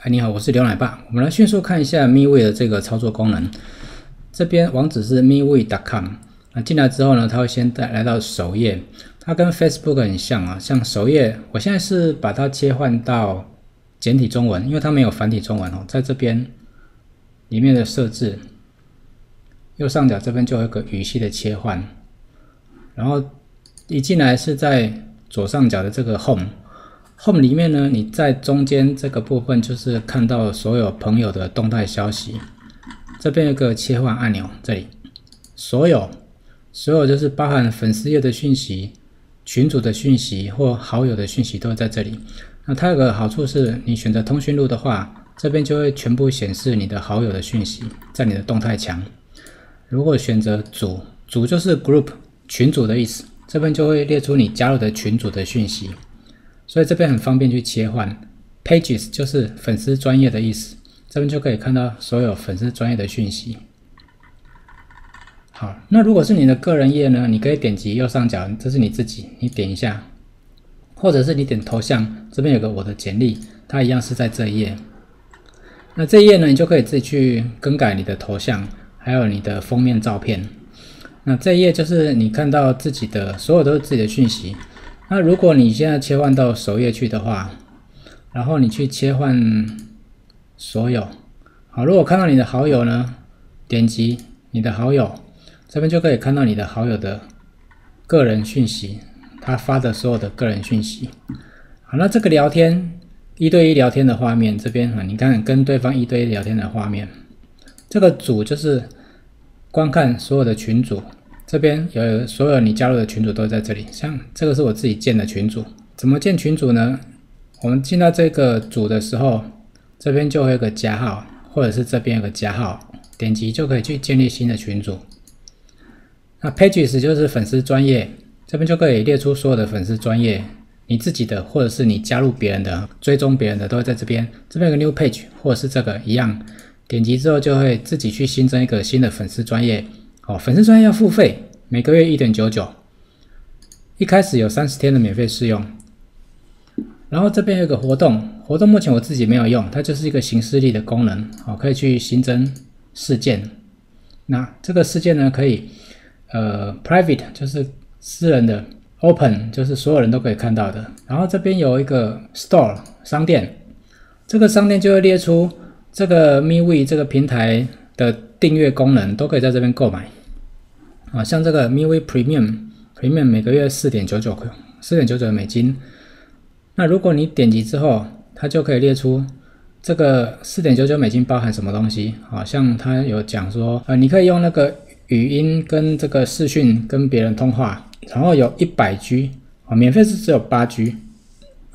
哎，你好，我是刘奶爸。我们来迅速看一下 MeWe 的这个操作功能。这边网址是 MeWe.com。那进来之后呢，它会先带来到首页。它跟 Facebook 很像啊，像首页，我现在是把它切换到简体中文，因为它没有繁体中文哦。在这边里面的设置，右上角这边就有一个语系的切换。然后一进来是在左上角的这个 Home。Home 里面呢，你在中间这个部分就是看到所有朋友的动态消息。这边有个切换按钮，这里所有所有就是包含粉丝页的讯息、群组的讯息或好友的讯息都在这里。那它有个好处是，你选择通讯录的话，这边就会全部显示你的好友的讯息在你的动态墙。如果选择组，组就是 group 群组的意思，这边就会列出你加入的群组的讯息。所以这边很方便去切换，Pages 就是粉丝专业的意思，这边就可以看到所有粉丝专业的讯息。好，那如果是你的个人页呢？你可以点击右上角，这是你自己，你点一下，或者是你点头像，这边有个我的简历，它一样是在这一页。那这一页呢，你就可以自己去更改你的头像，还有你的封面照片。那这一页就是你看到自己的所有都是自己的讯息。那如果你现在切换到首页去的话，然后你去切换所有，好，如果看到你的好友呢，点击你的好友，这边就可以看到你的好友的个人讯息，他发的所有的个人讯息。好，那这个聊天一对一聊天的画面，这边啊，你看跟对方一对一聊天的画面，这个组就是观看所有的群组。这边有所有你加入的群组都在这里，像这个是我自己建的群组，怎么建群组呢？我们进到这个组的时候，这边就会有个加号，或者是这边有个加号，点击就可以去建立新的群组。那 Pages 就是粉丝专业，这边就可以列出所有的粉丝专业，你自己的或者是你加入别人的、追踪别人的都会在这边。这边有个 New Page，或者是这个一样，点击之后就会自己去新增一个新的粉丝专业。哦，粉丝专业要付费，每个月一点九九，一开始有三十天的免费试用。然后这边有个活动，活动目前我自己没有用，它就是一个行事历的功能，哦，可以去新增事件。那这个事件呢，可以呃 private 就是私人的，open 就是所有人都可以看到的。然后这边有一个 store 商店，这个商店就会列出这个 MeWe 这个平台的订阅功能，都可以在这边购买。啊，像这个 MeWe Premium，Premium 每个月四点九九块，四点九九美金。那如果你点击之后，它就可以列出这个四点九九美金包含什么东西。啊，像它有讲说，呃，你可以用那个语音跟这个视讯跟别人通话，然后有一百 G，啊，免费是只有八 G，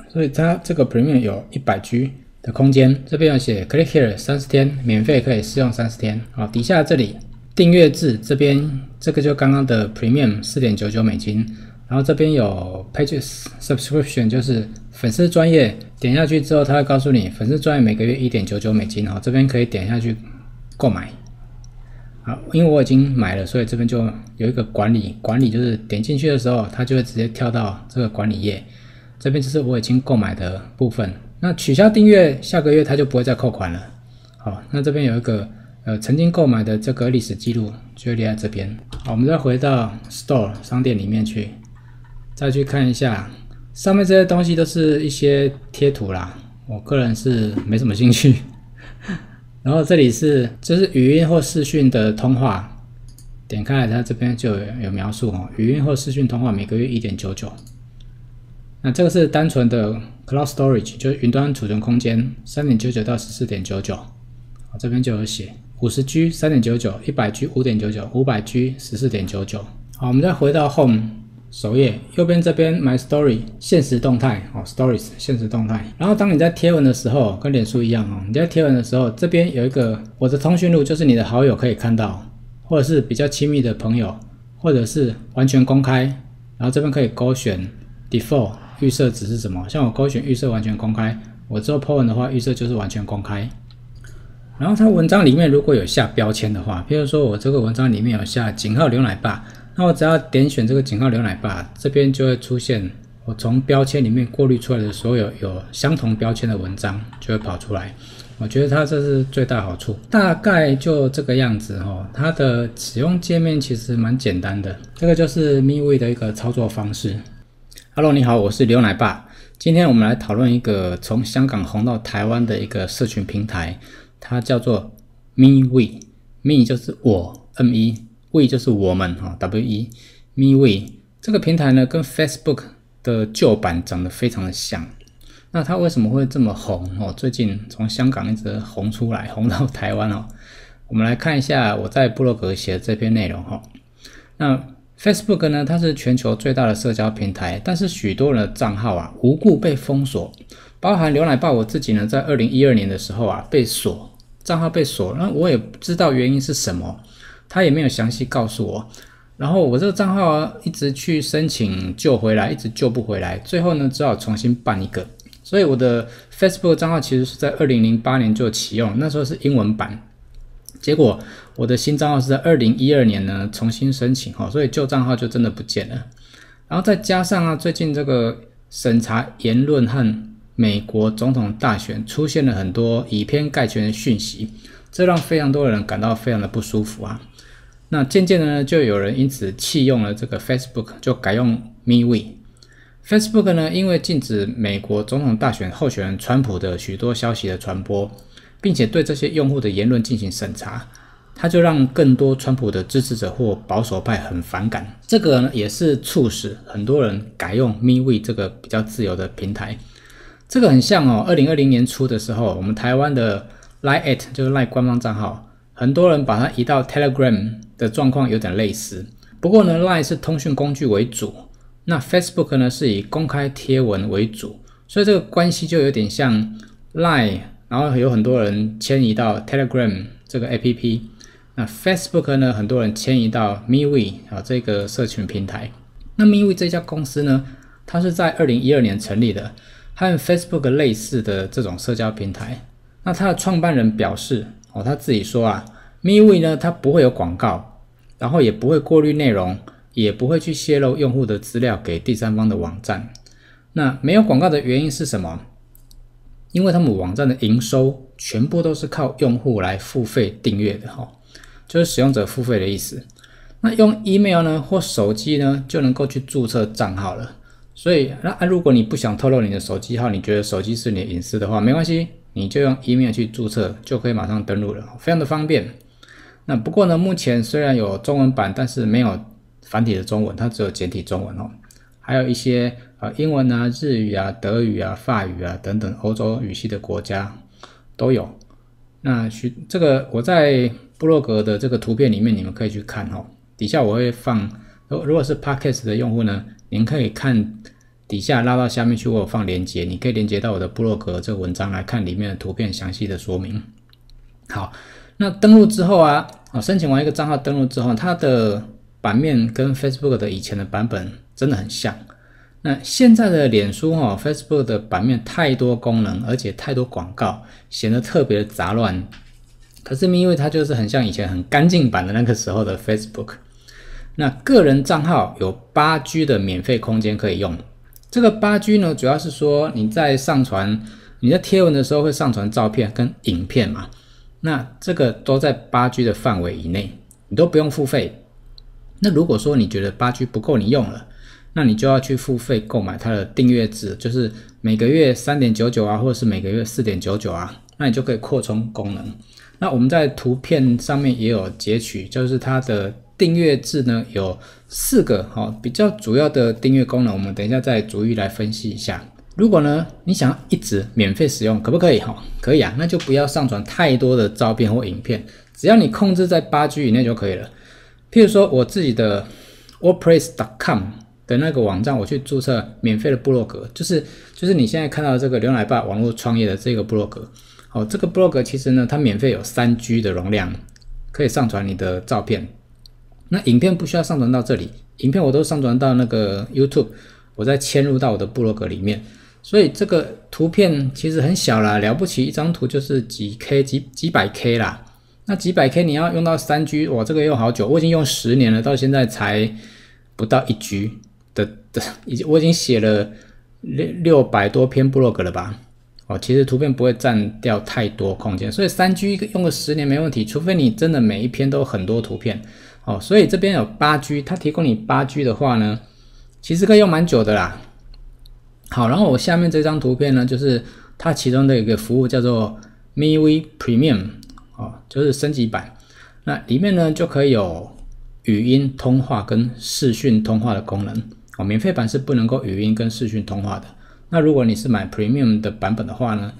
所以它这个 Premium 有一百 G 的空间。这边有写 Click here 三十天，免费可以试用三十天。啊，底下这里。订阅制这边，这个就刚刚的 Premium 四点九九美金，然后这边有 Pages Subscription，就是粉丝专业，点下去之后，它会告诉你粉丝专业每个月一点九九美金，哈，这边可以点下去购买。好，因为我已经买了，所以这边就有一个管理，管理就是点进去的时候，它就会直接跳到这个管理页，这边就是我已经购买的部分。那取消订阅，下个月它就不会再扣款了。好，那这边有一个。呃，曾经购买的这个历史记录就列在这边。好，我们再回到 Store 商店里面去，再去看一下上面这些东西都是一些贴图啦。我个人是没什么兴趣。然后这里是这是语音或视讯的通话，点开来它这边就有有描述哦，语音或视讯通话每个月一点九九。那这个是单纯的 Cloud Storage，就是云端储存空间，三点九九到十四点九九。这边就有写。五十 G 三点九九，一百 G 五点九九，五百 G 十四点九九。好，我们再回到 Home 首页，右边这边 My Story 现实动态，哦，Stories 现实动态。然后当你在贴文的时候，跟脸书一样哦，你在贴文的时候，这边有一个我的通讯录，就是你的好友可以看到，或者是比较亲密的朋友，或者是完全公开。然后这边可以勾选 Default 预设值是什么，像我勾选预设完全公开，我之后 po 文的话，预设就是完全公开。然后它文章里面如果有下标签的话，比如说我这个文章里面有下井号牛奶爸，那我只要点选这个井号牛奶爸，这边就会出现我从标签里面过滤出来的所有有相同标签的文章就会跑出来。我觉得它这是最大好处，大概就这个样子哦。它的使用界面其实蛮简单的，这个就是 MeWe 的一个操作方式。Hello，你好，我是刘奶爸。今天我们来讨论一个从香港红到台湾的一个社群平台，它叫做 MeWe。Me 就是我，Me，We 就是我们哈，We。MeWe 这个平台呢，跟 Facebook 的旧版长得非常的像。那它为什么会这么红哦？最近从香港一直红出来，红到台湾哦。我们来看一下我在部落格写的这篇内容哈。那 Facebook 呢，它是全球最大的社交平台，但是许多人的账号啊无故被封锁，包含牛奶爸我自己呢，在二零一二年的时候啊被锁账号被锁，那我也不知道原因是什么，他也没有详细告诉我。然后我这个账号一直去申请救回来，一直救不回来，最后呢只好重新办一个。所以我的 Facebook 账号其实是在二零零八年就启用，那时候是英文版。结果我的新账号是在二零一二年呢重新申请哈，所以旧账号就真的不见了。然后再加上啊，最近这个审查言论和美国总统大选出现了很多以偏概全的讯息，这让非常多人感到非常的不舒服啊。那渐渐的呢，就有人因此弃用了这个 Facebook，就改用 MeWe。Facebook 呢，因为禁止美国总统大选候选人川普的许多消息的传播，并且对这些用户的言论进行审查，他就让更多川普的支持者或保守派很反感。这个呢，也是促使很多人改用 MeWe 这个比较自由的平台。这个很像哦，二零二零年初的时候，我们台湾的 Line 就是 Line 官方账号，很多人把它移到 Telegram 的状况有点类似。不过呢，Line 是通讯工具为主。那 Facebook 呢是以公开贴文为主，所以这个关系就有点像 Line，然后有很多人迁移到 Telegram 这个 APP，那 Facebook 呢很多人迁移到 MeWe 啊这个社群平台。那 MeWe 这家公司呢，它是在二零一二年成立的，和 Facebook 类似的这种社交平台。那它的创办人表示，哦他自己说啊，MeWe 呢它不会有广告，然后也不会过滤内容。也不会去泄露用户的资料给第三方的网站。那没有广告的原因是什么？因为他们网站的营收全部都是靠用户来付费订阅的哈，就是使用者付费的意思。那用 email 呢或手机呢就能够去注册账号了。所以那啊如果你不想透露你的手机号，你觉得手机是你的隐私的话，没关系，你就用 email 去注册就可以马上登录了，非常的方便。那不过呢，目前虽然有中文版，但是没有。繁体的中文，它只有简体中文哦，还有一些呃英文啊、日语啊、德语啊、法语啊等等欧洲语系的国家都有。那许这个我在布洛格的这个图片里面，你们可以去看哦。底下我会放，如如果是 Podcast 的用户呢，您可以看底下拉到下面去，我有放链接，你可以连接到我的部落格这个文章来看里面的图片详细的说明。好，那登录之后啊，啊申请完一个账号登录之后，它的版面跟 Facebook 的以前的版本真的很像。那现在的脸书哈，Facebook 的版面太多功能，而且太多广告，显得特别的杂乱。可是因为它就是很像以前很干净版的那个时候的 Facebook。那个人账号有八 G 的免费空间可以用。这个八 G 呢，主要是说你在上传你在贴文的时候会上传照片跟影片嘛，那这个都在八 G 的范围以内，你都不用付费。那如果说你觉得八 G 不够你用了，那你就要去付费购买它的订阅制，就是每个月三点九九啊，或者是每个月四点九九啊，那你就可以扩充功能。那我们在图片上面也有截取，就是它的订阅制呢有四个哈比较主要的订阅功能，我们等一下再逐一来分析一下。如果呢你想要一直免费使用，可不可以哈？可以啊，那就不要上传太多的照片或影片，只要你控制在八 G 以内就可以了。譬如说，我自己的 WordPress.com 的那个网站，我去注册免费的部落格，就是就是你现在看到这个牛奶爸网络创业的这个部落格。哦，这个部落格其实呢，它免费有三 G 的容量，可以上传你的照片。那影片不需要上传到这里，影片我都上传到那个 YouTube，我再嵌入到我的部落格里面。所以这个图片其实很小啦，了不起一张图就是几 K 几几百 K 啦。那几百 K 你要用到三 G，哇，这个用好久，我已经用十年了，到现在才不到一 G。的的，已经我已经写了六六百多篇 blog 了吧？哦，其实图片不会占掉太多空间，所以三 G 用个十年没问题，除非你真的每一篇都很多图片。哦，所以这边有八 G，它提供你八 G 的话呢，其实可以用蛮久的啦。好，然后我下面这张图片呢，就是它其中的一个服务叫做 MeWe Premium，哦，就是升级版。那里面呢就可以有语音通话跟视讯通话的功能。哦，免费版是不能够语音跟视讯通话的。那如果你是买 Premium 的版本的话呢，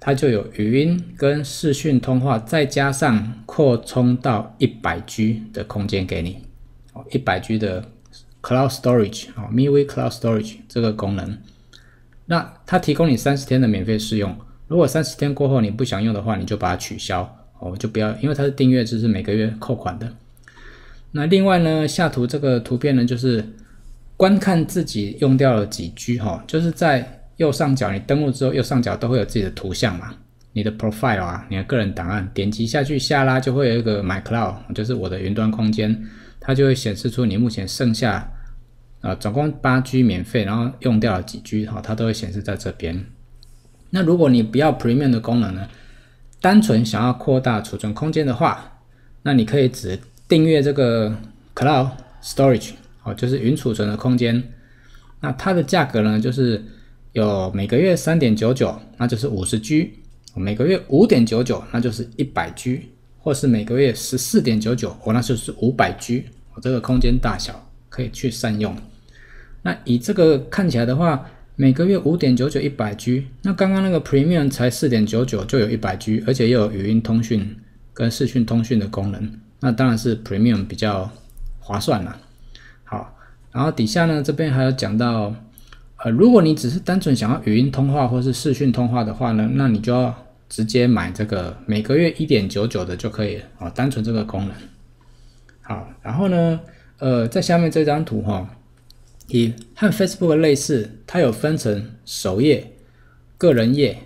它就有语音跟视讯通话，再加上扩充到一百 G 的空间给你。哦，一百 G 的 Cloud Storage，哦，MeWe Cloud Storage 这个功能。那它提供你三十天的免费试用，如果三十天过后你不想用的话，你就把它取消哦，就不要，因为它是订阅制，是每个月扣款的。那另外呢，下图这个图片呢，就是观看自己用掉了几 G 哈，就是在右上角你登录之后，右上角都会有自己的图像嘛，你的 profile 啊，你的个人档案，点击下去下拉就会有一个 My Cloud，就是我的云端空间，它就会显示出你目前剩下。啊，总共八 G 免费，然后用掉了几 G 哈，它都会显示在这边。那如果你不要 Premium 的功能呢，单纯想要扩大储存空间的话，那你可以只订阅这个 Cloud Storage，哦，就是云储存的空间。那它的价格呢，就是有每个月三点九九，那就是五十 G；每个月五点九九，那就是一百 G；或是每个月十四点九九，我，那就是五百 G。我，这个空间大小可以去善用。那以这个看起来的话，每个月五点九九一百 G，那刚刚那个 Premium 才四点九九就有一百 G，而且又有语音通讯跟视讯通讯的功能，那当然是 Premium 比较划算了。好，然后底下呢这边还有讲到，呃，如果你只是单纯想要语音通话或是视讯通话的话呢，那你就要直接买这个每个月一点九九的就可以了啊，单纯这个功能。好，然后呢，呃，在下面这张图哈。以和 Facebook 类似，它有分成首页、个人页。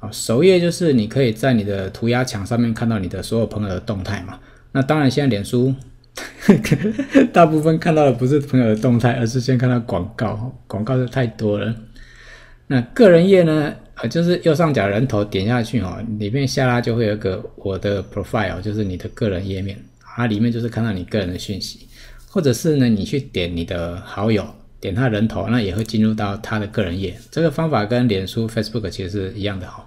啊，首页就是你可以在你的涂鸦墙上面看到你的所有朋友的动态嘛。那当然，现在脸书 大部分看到的不是朋友的动态，而是先看到广告，广告是太多了。那个人页呢？啊，就是右上角人头点下去哦，里面下拉就会有个我的 profile，就是你的个人页面，它里面就是看到你个人的讯息。或者是呢，你去点你的好友，点他人头，那也会进入到他的个人页。这个方法跟脸书 Facebook 其实是一样的哈。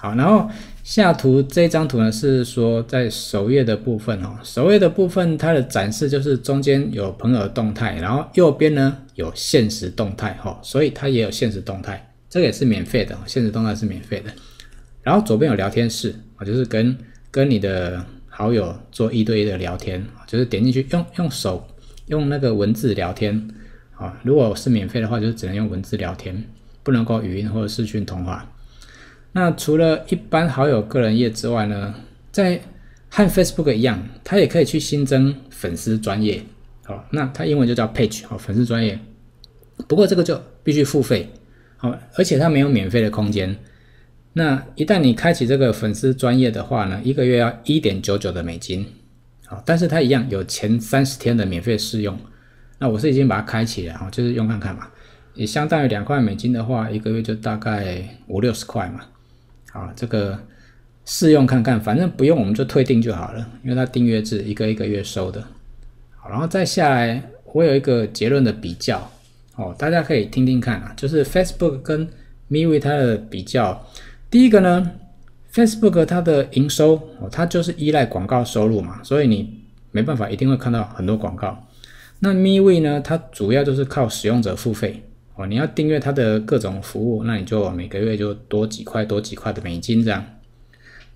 好，然后下图这张图呢，是说在首页的部分哦，首页的部分它的展示就是中间有朋友动态，然后右边呢有现实动态哈，所以它也有现实动态，这个也是免费的，现实动态是免费的。然后左边有聊天室啊，就是跟跟你的。好友做一对一的聊天，就是点进去用用手用那个文字聊天啊。如果是免费的话，就是只能用文字聊天，不能够语音或者视讯通话。那除了一般好友个人页之外呢，在和 Facebook 一样，它也可以去新增粉丝专业。好，那它英文就叫 Page 哦，粉丝专业。不过这个就必须付费，好，而且它没有免费的空间。那一旦你开启这个粉丝专业的话呢，一个月要一点九九的美金，好，但是它一样有前三十天的免费试用。那我是已经把它开启了，哈，就是用看看嘛，也相当于两块美金的话，一个月就大概五六十块嘛。啊，这个试用看看，反正不用我们就退订就好了，因为它订阅制，一个一个月收的。好，然后再下来，我有一个结论的比较，哦，大家可以听听看啊，就是 Facebook 跟 MeWe 它的比较。第一个呢，Facebook 它的营收哦，它就是依赖广告收入嘛，所以你没办法一定会看到很多广告。那 MeWe 呢，它主要就是靠使用者付费哦，你要订阅它的各种服务，那你就每个月就多几块多几块的美金这样。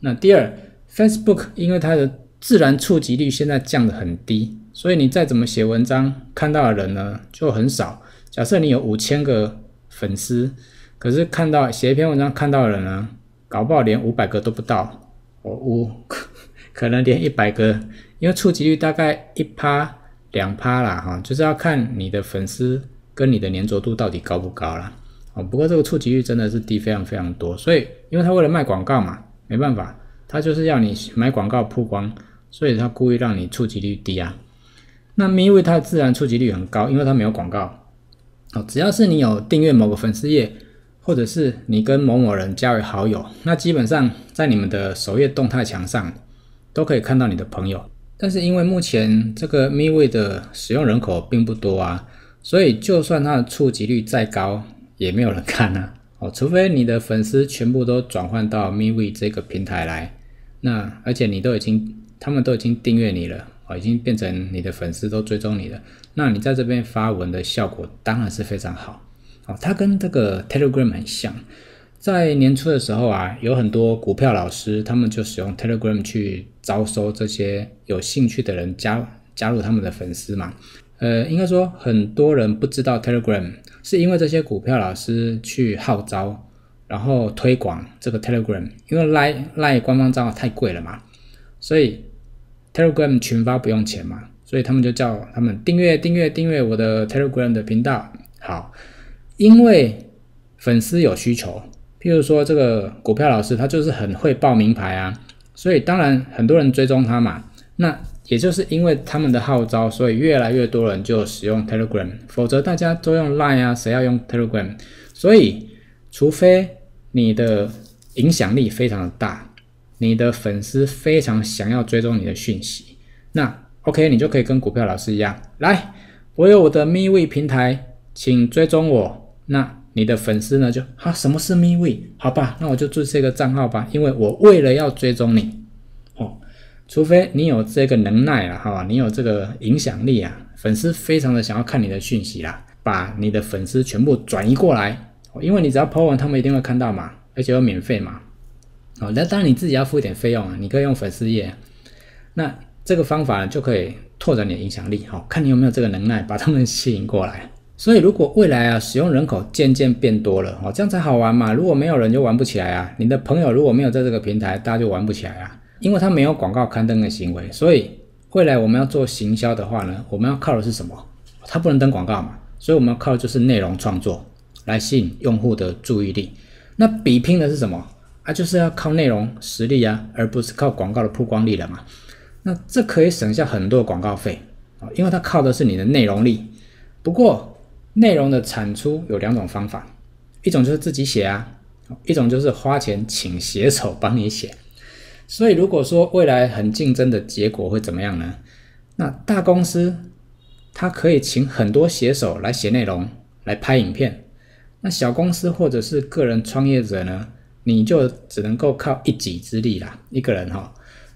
那第二，Facebook 因为它的自然触及率现在降得很低，所以你再怎么写文章，看到的人呢就很少。假设你有五千个粉丝。可是看到写一篇文章看到的人呢，搞不好连五百个都不到，我五 可能连一百个，因为触及率大概一趴两趴啦，哈，就是要看你的粉丝跟你的粘着度到底高不高啦。哦，不过这个触及率真的是低非常非常多，所以因为他为了卖广告嘛，没办法，他就是要你买广告曝光，所以他故意让你触及率低啊。那 MeWe 它自然触及率很高，因为它没有广告。哦，只要是你有订阅某个粉丝页，或者是你跟某某人加为好友，那基本上在你们的首页动态墙上都可以看到你的朋友。但是因为目前这个 MeWe 的使用人口并不多啊，所以就算它的触及率再高，也没有人看啊。哦，除非你的粉丝全部都转换到 MeWe 这个平台来，那而且你都已经，他们都已经订阅你了，哦，已经变成你的粉丝都追踪你了，那你在这边发文的效果当然是非常好。哦，它跟这个 Telegram 很像，在年初的时候啊，有很多股票老师，他们就使用 Telegram 去招收这些有兴趣的人加加入他们的粉丝嘛。呃，应该说很多人不知道 Telegram。是因为这些股票老师去号召，然后推广这个 Telegram，因为 Line Line 官方账号太贵了嘛，所以 Telegram 群发不用钱嘛，所以他们就叫他们订阅订阅订阅我的 Telegram 的频道。好，因为粉丝有需求，譬如说这个股票老师他就是很会报名牌啊，所以当然很多人追踪他嘛，那。也就是因为他们的号召，所以越来越多人就使用 Telegram，否则大家都用 Line 啊，谁要用 Telegram？所以，除非你的影响力非常的大，你的粉丝非常想要追踪你的讯息，那 OK，你就可以跟股票老师一样，来，我有我的 MeWe 平台，请追踪我。那你的粉丝呢，就啊，什么是 MeWe？好吧，那我就注册一个账号吧，因为我为了要追踪你。除非你有这个能耐啊，哈，你有这个影响力啊，粉丝非常的想要看你的讯息啦，把你的粉丝全部转移过来，因为你只要 po 完，他们一定会看到嘛，而且又免费嘛，哦，那当然你自己要付一点费用啊，你可以用粉丝页，那这个方法就可以拓展你的影响力，好，看你有没有这个能耐把他们吸引过来。所以如果未来啊使用人口渐渐变多了，哦，这样才好玩嘛，如果没有人就玩不起来啊，你的朋友如果没有在这个平台，大家就玩不起来啊。因为它没有广告刊登的行为，所以未来我们要做行销的话呢，我们要靠的是什么？它不能登广告嘛，所以我们要靠的就是内容创作来吸引用户的注意力。那比拼的是什么？啊，就是要靠内容实力啊，而不是靠广告的曝光率了嘛。那这可以省下很多广告费啊，因为它靠的是你的内容力。不过内容的产出有两种方法，一种就是自己写啊，一种就是花钱请写手帮你写。所以，如果说未来很竞争的结果会怎么样呢？那大公司它可以请很多写手来写内容、来拍影片。那小公司或者是个人创业者呢，你就只能够靠一己之力啦，一个人哈。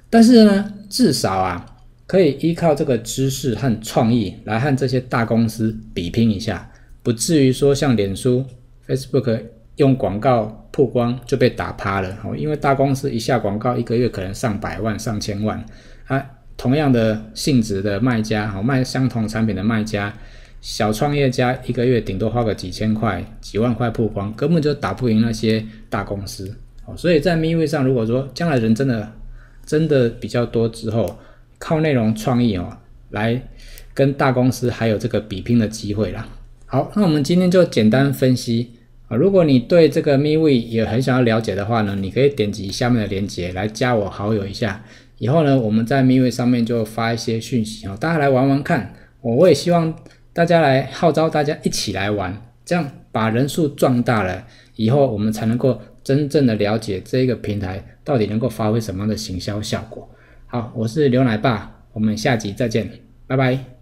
但是呢，至少啊，可以依靠这个知识和创意来和这些大公司比拼一下，不至于说像脸书、Facebook 用广告。曝光就被打趴了哦，因为大公司一下广告，一个月可能上百万、上千万啊。同样的性质的卖家，哦，卖相同产品的卖家，小创业家一个月顶多花个几千块、几万块曝光，根本就打不赢那些大公司哦。所以在 MeWe 上，如果说将来人真的真的比较多之后，靠内容创意哦，来跟大公司还有这个比拼的机会啦。好，那我们今天就简单分析。啊，如果你对这个 MeWe 也很想要了解的话呢，你可以点击下面的链接来加我好友一下。以后呢，我们在 MeWe 上面就发一些讯息哦，大家来玩玩看。我我也希望大家来号召大家一起来玩，这样把人数壮大了以后，我们才能够真正的了解这个平台到底能够发挥什么样的行销效果。好，我是牛奶爸，我们下集再见，拜拜。